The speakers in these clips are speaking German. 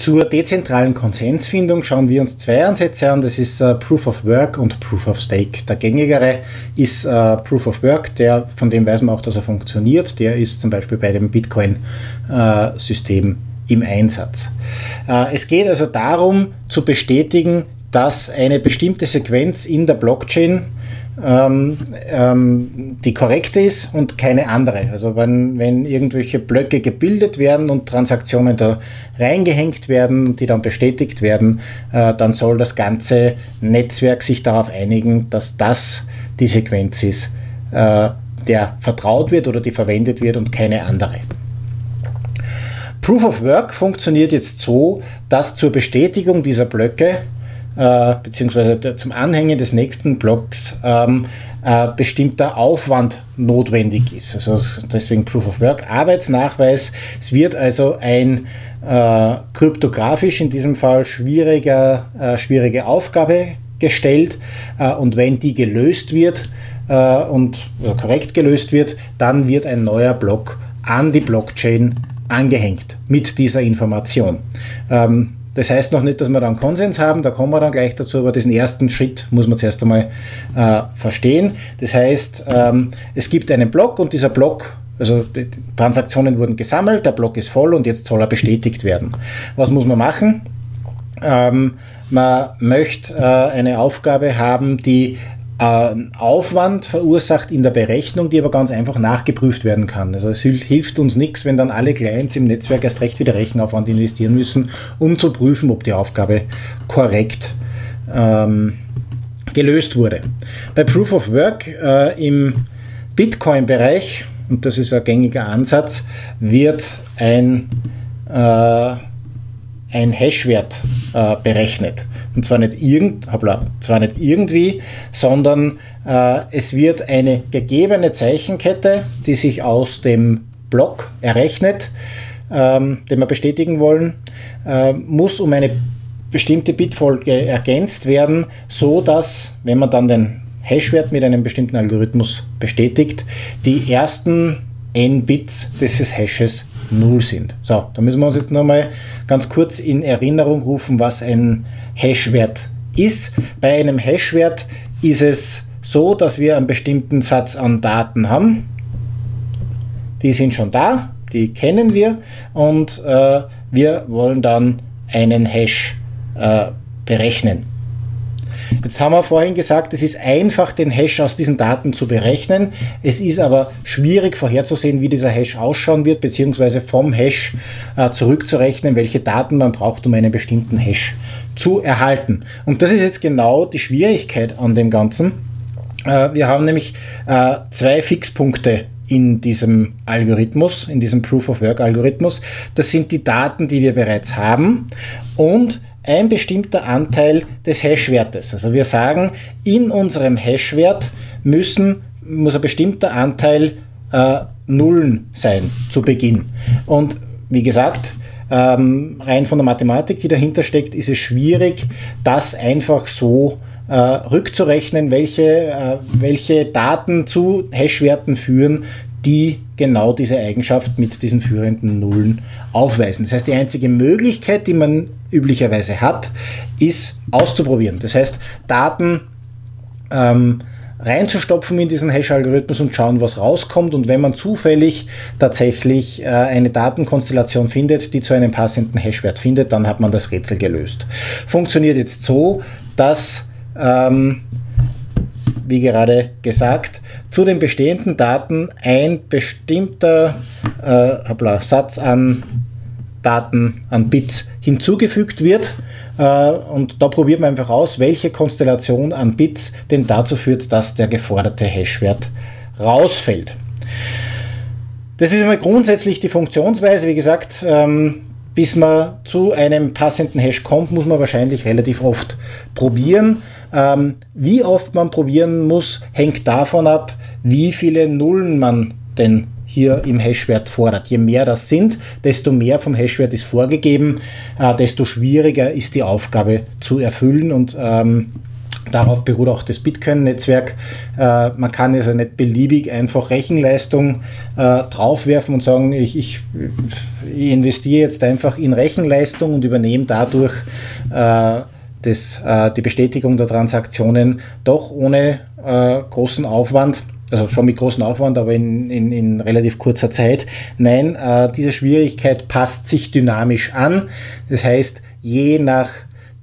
Zur dezentralen Konsensfindung schauen wir uns zwei Ansätze an. Das ist uh, Proof of Work und Proof of Stake. Der gängigere ist uh, Proof of Work, der, von dem weiß man auch, dass er funktioniert. Der ist zum Beispiel bei dem Bitcoin-System uh, im Einsatz. es geht also darum, zu bestätigen, dass eine bestimmte Sequenz in der Blockchain ähm, ähm, die korrekte ist und keine andere. Also wenn, wenn irgendwelche Blöcke gebildet werden und Transaktionen da reingehängt werden, die dann bestätigt werden, äh, dann soll das ganze Netzwerk sich darauf einigen, dass das die Sequenz ist, äh, der vertraut wird oder die verwendet wird und keine andere. Proof of Work funktioniert jetzt so, dass zur Bestätigung dieser Blöcke äh, beziehungsweise zum Anhängen des nächsten Blocks ähm, äh, bestimmter Aufwand notwendig ist. Also deswegen Proof of Work, Arbeitsnachweis. Es wird also ein äh, kryptografisch in diesem Fall schwieriger, äh, schwierige Aufgabe gestellt äh, und wenn die gelöst wird äh, und also korrekt gelöst wird, dann wird ein neuer Block an die Blockchain angehängt mit dieser Information. Ähm, das heißt noch nicht, dass wir dann Konsens haben, da kommen wir dann gleich dazu, aber diesen ersten Schritt muss man zuerst einmal äh, verstehen. Das heißt, ähm, es gibt einen Block und dieser Block also Transaktionen wurden gesammelt, der Block ist voll und jetzt soll er bestätigt werden. Was muss man machen? Ähm, man möchte äh, eine Aufgabe haben, die Aufwand verursacht in der Berechnung, die aber ganz einfach nachgeprüft werden kann. Also es hilft uns nichts, wenn dann alle Clients im Netzwerk erst recht wieder Rechenaufwand investieren müssen, um zu prüfen, ob die Aufgabe korrekt ähm, gelöst wurde. Bei Proof of Work äh, im Bitcoin-Bereich, und das ist ein gängiger Ansatz, wird ein äh, ein Hashwert äh, berechnet. Und zwar nicht, irgend, hoppla, zwar nicht irgendwie, sondern äh, es wird eine gegebene Zeichenkette, die sich aus dem Block errechnet, ähm, den wir bestätigen wollen, äh, muss um eine bestimmte Bitfolge ergänzt werden, so dass, wenn man dann den Hashwert mit einem bestimmten Algorithmus bestätigt, die ersten n Bits dieses Hashes 0 sind. So, da müssen wir uns jetzt nochmal ganz kurz in Erinnerung rufen, was ein Hashwert ist. Bei einem Hashwert ist es so, dass wir einen bestimmten Satz an Daten haben. Die sind schon da, die kennen wir und äh, wir wollen dann einen Hash äh, berechnen. Jetzt haben wir vorhin gesagt, es ist einfach, den Hash aus diesen Daten zu berechnen. Es ist aber schwierig vorherzusehen, wie dieser Hash ausschauen wird, beziehungsweise vom Hash äh, zurückzurechnen, welche Daten man braucht, um einen bestimmten Hash zu erhalten. Und das ist jetzt genau die Schwierigkeit an dem Ganzen. Äh, wir haben nämlich äh, zwei Fixpunkte in diesem Algorithmus, in diesem Proof of Work Algorithmus. Das sind die Daten, die wir bereits haben und ein bestimmter Anteil des Hashwertes. Also wir sagen, in unserem Hashwert müssen, muss ein bestimmter Anteil äh, Nullen sein zu Beginn. Und wie gesagt, ähm, rein von der Mathematik, die dahinter steckt, ist es schwierig, das einfach so äh, rückzurechnen, welche, äh, welche Daten zu Hashwerten führen, die genau diese Eigenschaft mit diesen führenden Nullen aufweisen. Das heißt, die einzige Möglichkeit, die man üblicherweise hat, ist auszuprobieren. Das heißt, Daten ähm, reinzustopfen in diesen Hash-Algorithmus und schauen, was rauskommt. Und wenn man zufällig tatsächlich äh, eine Datenkonstellation findet, die zu einem passenden Hashwert findet, dann hat man das Rätsel gelöst. Funktioniert jetzt so, dass ähm, wie gerade gesagt, zu den bestehenden Daten ein bestimmter äh, Satz an Daten, an Bits hinzugefügt wird. Äh, und da probiert man einfach aus, welche Konstellation an Bits denn dazu führt, dass der geforderte Hashwert rausfällt. Das ist einmal grundsätzlich die Funktionsweise. Wie gesagt, ähm, bis man zu einem passenden Hash kommt, muss man wahrscheinlich relativ oft probieren. Ähm, wie oft man probieren muss, hängt davon ab, wie viele Nullen man denn hier im Hashwert fordert. Je mehr das sind, desto mehr vom Hashwert ist vorgegeben, äh, desto schwieriger ist die Aufgabe zu erfüllen und ähm, Darauf beruht auch das Bitcoin-Netzwerk. Äh, man kann also nicht beliebig einfach Rechenleistung äh, draufwerfen und sagen, ich, ich, ich, investiere jetzt einfach in Rechenleistung und übernehme dadurch äh, das, äh, die Bestätigung der Transaktionen doch ohne äh, großen Aufwand. Also schon mit großem Aufwand, aber in, in, in relativ kurzer Zeit. Nein, äh, diese Schwierigkeit passt sich dynamisch an. Das heißt, je nach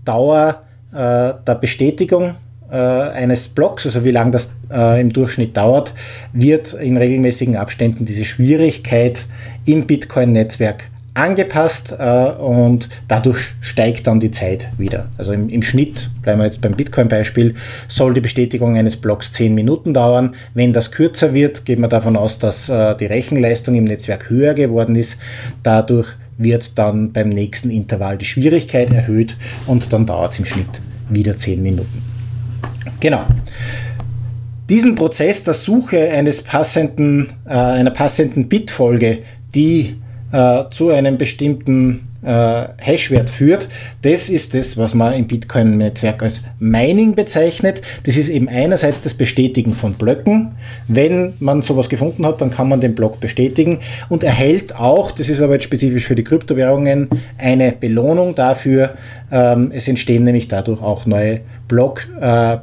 Dauer äh, der Bestätigung äh, eines Blocks, also wie lange das äh, im Durchschnitt dauert, wird in regelmäßigen Abständen diese Schwierigkeit im Bitcoin-Netzwerk angepasst äh, und dadurch steigt dann die Zeit wieder. Also im, im Schnitt, bleiben wir jetzt beim Bitcoin-Beispiel, soll die Bestätigung eines Blocks 10 Minuten dauern. Wenn das kürzer wird, gehen wir davon aus, dass äh, die Rechenleistung im Netzwerk höher geworden ist. Dadurch wird dann beim nächsten Intervall die Schwierigkeit erhöht und dann dauert es im Schnitt wieder 10 Minuten. Genau. Diesen Prozess der Suche eines passenden, äh, einer passenden Bitfolge, die äh, zu einem bestimmten äh, Hashwert führt. Das ist das, was man im Bitcoin-Netzwerk als Mining bezeichnet. Das ist eben einerseits das Bestätigen von Blöcken. Wenn man sowas gefunden hat, dann kann man den Block bestätigen und erhält auch, das ist aber jetzt spezifisch für die Kryptowährungen, eine Belohnung dafür. Ähm, es entstehen nämlich dadurch auch neue Block äh,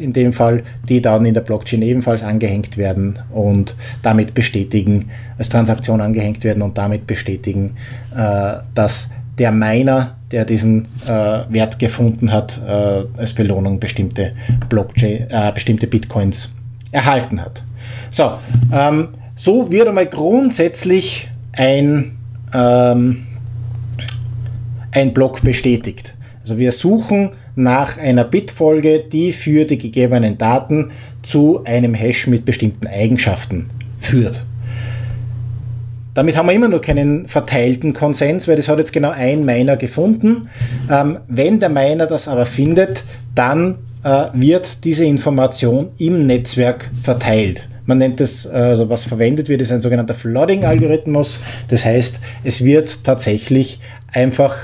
in dem Fall, die dann in der Blockchain ebenfalls angehängt werden und damit bestätigen, als Transaktion angehängt werden und damit bestätigen, äh, dass der Miner, der diesen äh, Wert gefunden hat, äh, als Belohnung bestimmte Blockchain, äh, bestimmte Bitcoins erhalten hat. So, ähm, so wird einmal grundsätzlich ein, ähm, ein Block bestätigt. Also wir suchen nach einer Bitfolge, die für die gegebenen Daten zu einem Hash mit bestimmten Eigenschaften führt. Damit haben wir immer noch keinen verteilten Konsens, weil das hat jetzt genau ein Miner gefunden. Ähm, wenn der Miner das aber findet, dann äh, wird diese Information im Netzwerk verteilt. Man nennt das, äh, also was verwendet wird, ist ein sogenannter Flooding-Algorithmus. Das heißt, es wird tatsächlich einfach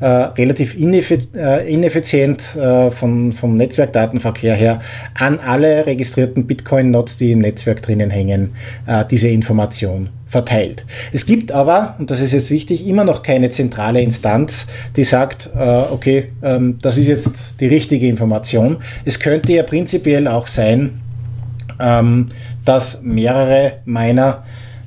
äh, relativ äh, ineffizient äh, von, vom Netzwerkdatenverkehr her an alle registrierten Bitcoin-Nodes, die im Netzwerk drinnen hängen, äh, diese Information verteilt. Es gibt aber, und das ist jetzt wichtig, immer noch keine zentrale Instanz, die sagt, äh, okay, ähm, das ist jetzt die richtige Information. Es könnte ja prinzipiell auch sein, ähm, dass mehrere Miner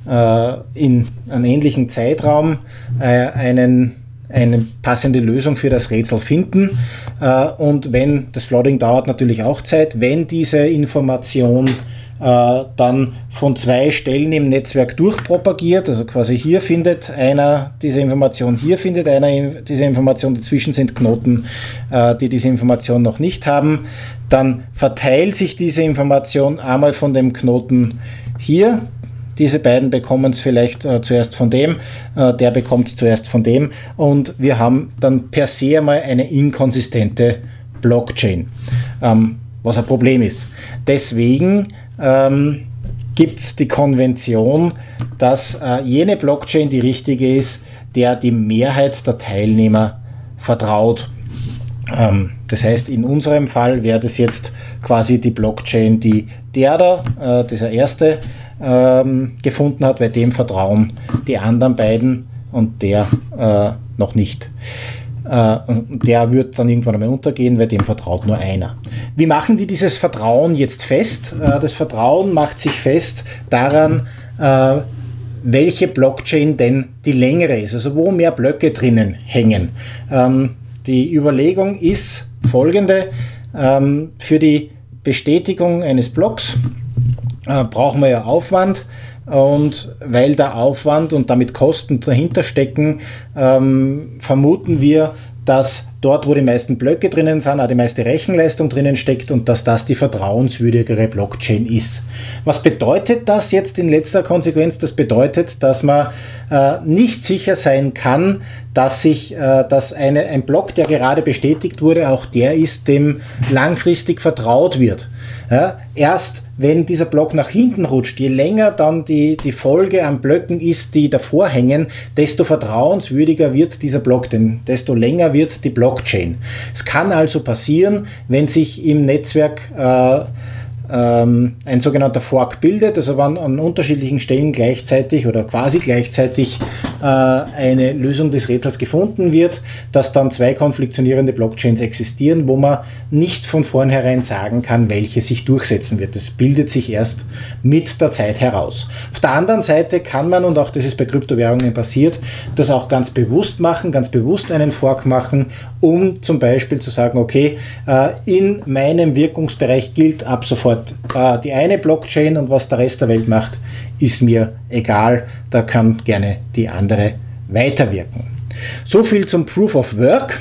äh, in einem ähnlichen Zeitraum einen eine passende Lösung für das Rätsel finden. Äh, und wenn, das Flooding dauert natürlich auch Zeit, wenn diese Information äh, dann von zwei Stellen im Netzwerk durchpropagiert, also quasi hier findet einer diese Information, hier findet einer diese Information, dazwischen sind Knoten, äh, die diese Information noch nicht haben, dann verteilt sich diese Information einmal von dem Knoten hier, diese beiden bekommen es vielleicht äh, zuerst von dem, äh, der bekommt es zuerst von dem und wir haben dann per se einmal eine inkonsistente Blockchain, ähm, was ein Problem ist. Deswegen ähm, gibt es die Konvention, dass äh, jene Blockchain die richtige ist, der die Mehrheit der Teilnehmer vertraut. Ähm, das heißt, in unserem Fall wäre das jetzt quasi die Blockchain, die der da, äh, dieser erste, ähm, gefunden hat, weil dem vertrauen die anderen beiden und der äh, noch nicht. Äh, der wird dann irgendwann einmal untergehen, weil dem vertraut nur einer. Wie machen die dieses Vertrauen jetzt fest? Äh, das Vertrauen macht sich fest daran, äh, welche Blockchain denn die längere ist, also wo mehr Blöcke drinnen hängen. Ähm, die Überlegung ist folgende. Ähm, für die Bestätigung eines Blocks äh, brauchen wir ja Aufwand. Und weil der Aufwand und damit Kosten dahinter stecken, ähm, vermuten wir, dass dort, wo die meisten Blöcke drinnen sind, auch die meiste Rechenleistung drinnen steckt und dass das die vertrauenswürdigere Blockchain ist. Was bedeutet das jetzt in letzter Konsequenz? Das bedeutet, dass man äh, nicht sicher sein kann, dass sich, äh, dass eine, ein Block, der gerade bestätigt wurde, auch der ist, dem langfristig vertraut wird. Ja, erst wenn dieser Block nach hinten rutscht, je länger dann die, die Folge an Blöcken ist, die davor hängen, desto vertrauenswürdiger wird dieser Block, denn desto länger wird die Blockchain. Es kann also passieren, wenn sich im Netzwerk äh, ähm, ein sogenannter Fork bildet, also wenn an unterschiedlichen Stellen gleichzeitig oder quasi gleichzeitig eine Lösung des Rätsels gefunden wird, dass dann zwei konfliktionierende Blockchains existieren, wo man nicht von vornherein sagen kann, welche sich durchsetzen wird. Das bildet sich erst mit der Zeit heraus. Auf der anderen Seite kann man, und auch das ist bei Kryptowährungen passiert, das auch ganz bewusst machen, ganz bewusst einen Fork machen, um zum Beispiel zu sagen, okay, äh, in meinem Wirkungsbereich gilt ab sofort äh, die eine Blockchain und was der Rest der Welt macht, ist mir egal. Da kann gerne die andere weiterwirken. So viel zum Proof of Work.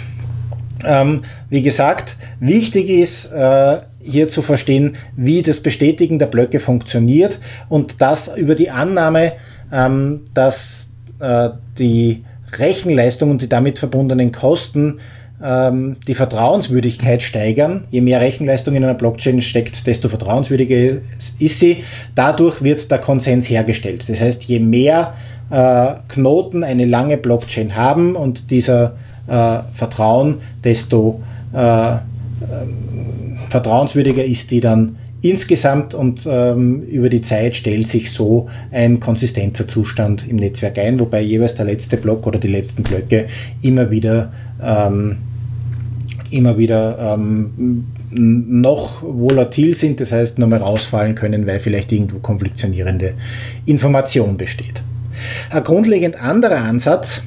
Ähm, wie gesagt, wichtig ist äh, hier zu verstehen, wie das Bestätigen der Blöcke funktioniert und das über die Annahme, ähm, dass äh, die Rechenleistung und die damit verbundenen Kosten ähm, die Vertrauenswürdigkeit steigern. Je mehr Rechenleistung in einer Blockchain steckt, desto vertrauenswürdiger ist sie. Dadurch wird der Konsens hergestellt. Das heißt, je mehr äh, Knoten eine lange Blockchain haben und dieser äh, Vertrauen, desto äh, vertrauenswürdiger ist die dann insgesamt und ähm, über die Zeit stellt sich so ein konsistenter Zustand im Netzwerk ein, wobei jeweils der letzte Block oder die letzten Blöcke immer wieder ähm, immer wieder ähm, noch volatil sind, das heißt nochmal rausfallen können, weil vielleicht irgendwo konfliktionierende Information besteht. Ein grundlegend anderer Ansatz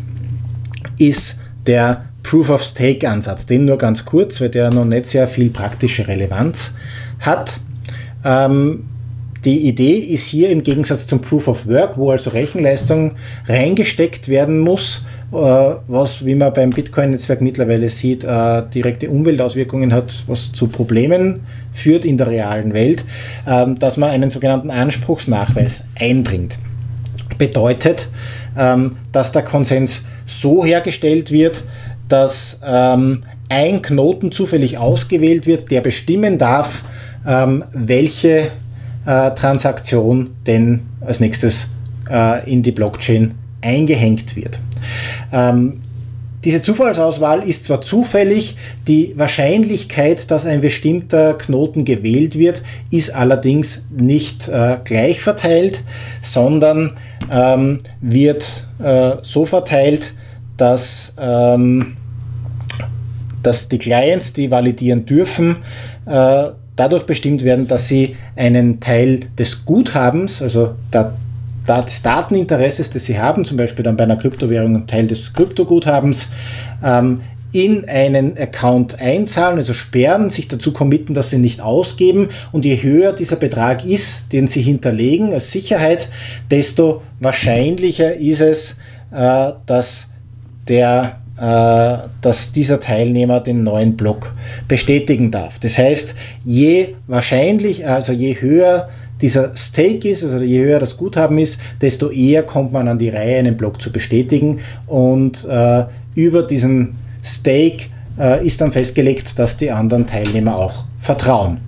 ist der Proof of Stake Ansatz, den nur ganz kurz, weil der noch nicht sehr viel praktische Relevanz hat. Ähm, die Idee ist hier im Gegensatz zum Proof of Work, wo also Rechenleistung reingesteckt werden muss, was, wie man beim Bitcoin-Netzwerk mittlerweile sieht, äh, direkte Umweltauswirkungen hat, was zu Problemen führt in der realen Welt, ähm, dass man einen sogenannten Anspruchsnachweis einbringt. Bedeutet, ähm, dass der Konsens so hergestellt wird, dass ähm, ein Knoten zufällig ausgewählt wird, der bestimmen darf, welche äh, Transaktion denn als nächstes äh, in die Blockchain eingehängt wird. Ähm, diese Zufallsauswahl ist zwar zufällig, die Wahrscheinlichkeit, dass ein bestimmter Knoten gewählt wird, ist allerdings nicht äh, gleich verteilt, sondern ähm, wird äh, so verteilt, dass, ähm, dass die Clients, die validieren dürfen, äh, dadurch bestimmt werden, dass sie einen Teil des Guthabens, also der, des Dateninteresses, das sie haben, zum Beispiel dann bei einer Kryptowährung einen Teil des Kryptoguthabens, ähm, in einen Account einzahlen, also sperren, sich dazu committen, dass sie nicht ausgeben. Und je höher dieser Betrag ist, den sie hinterlegen als Sicherheit, desto wahrscheinlicher ist es, äh, dass der äh, dass dieser Teilnehmer den neuen Block bestätigen darf. Das heißt, je wahrscheinlich, also je höher dieser Stake ist, also je höher das Guthaben ist, desto eher kommt man an die Reihe, einen Block zu bestätigen. Und äh, über diesen Stake äh, ist dann festgelegt, dass die anderen Teilnehmer auch vertrauen